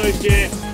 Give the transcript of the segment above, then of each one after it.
Stójcie!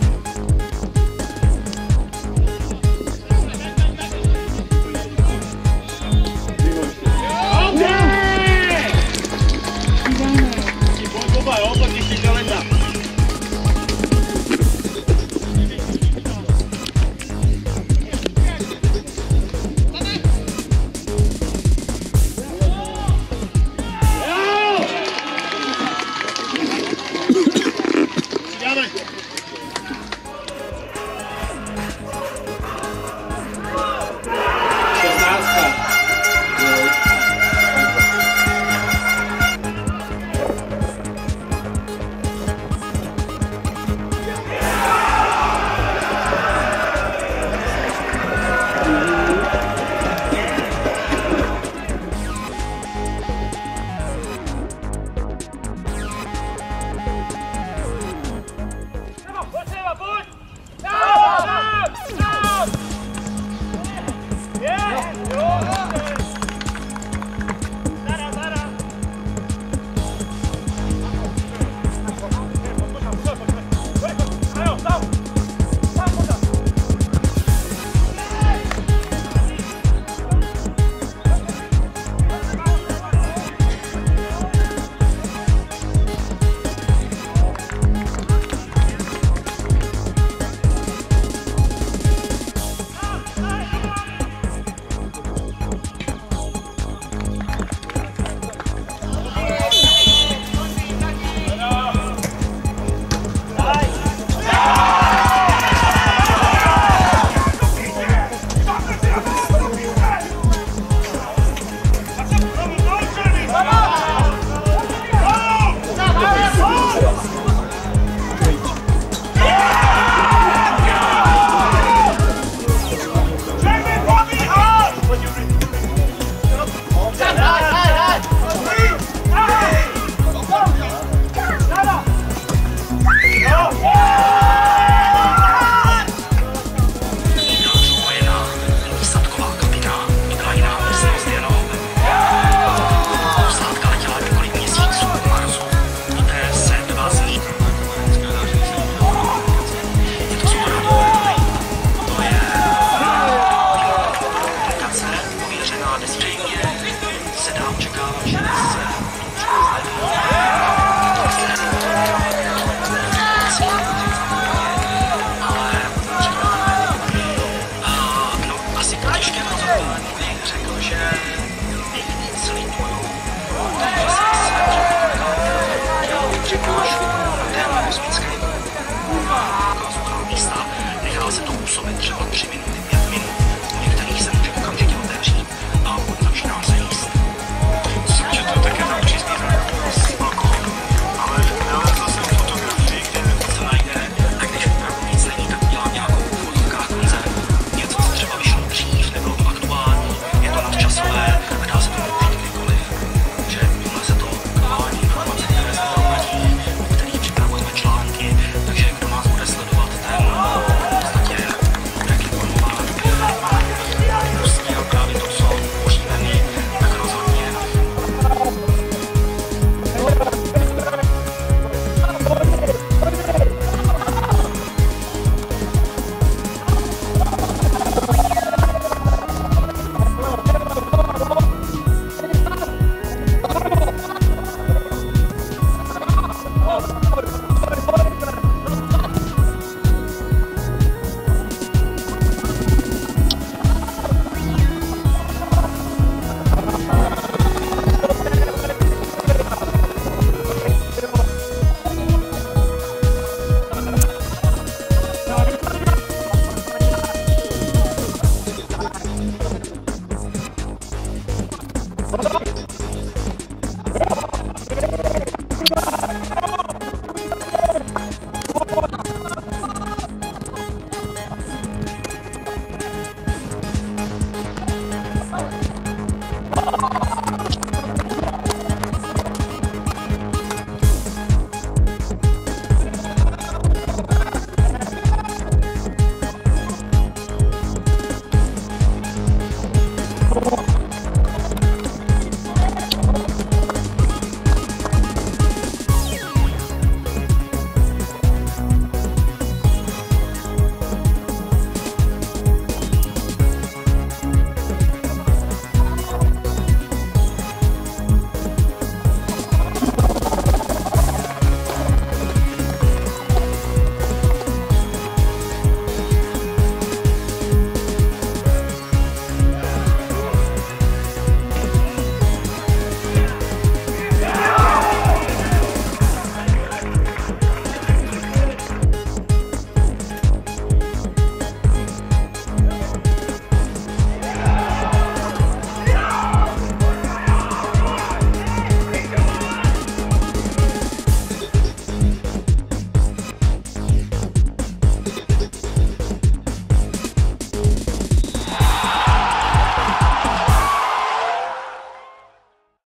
nechal se to působit třeba tři minuty.